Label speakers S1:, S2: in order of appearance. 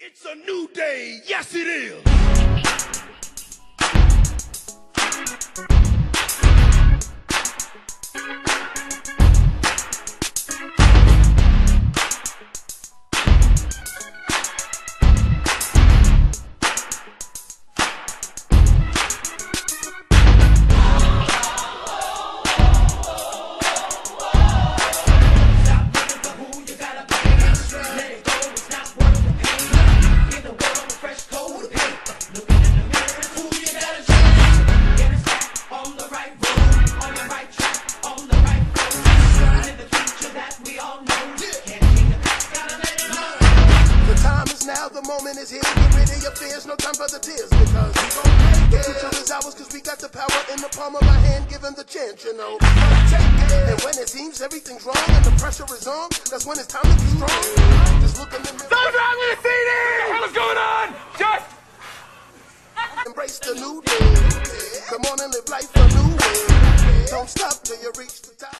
S1: It's a new day. Yes, it is.
S2: The time is now, the moment is here. Get rid of your fears, no time for the tears. Because we gon' make it. The future is ours, cause we got the power in the palm of our hand, given the chance, you know. Take. And when it seems everything's wrong and the pressure is on, that's when it's time to be strong. Just look in the mirror.
S3: What's wrong with the CD? What's going on? Just
S2: Embrace the new day. Come on and live life a new way. Don't stop till you reach the top.